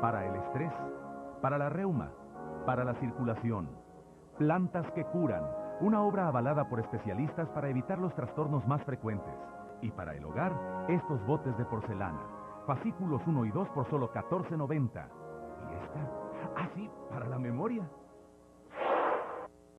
para el estrés, para la reuma, para la circulación. Plantas que curan, una obra avalada por especialistas para evitar los trastornos más frecuentes. Y para el hogar, estos botes de porcelana. Fascículos 1 y 2 por solo 14.90. ¿Y esta? Ah, para la memoria.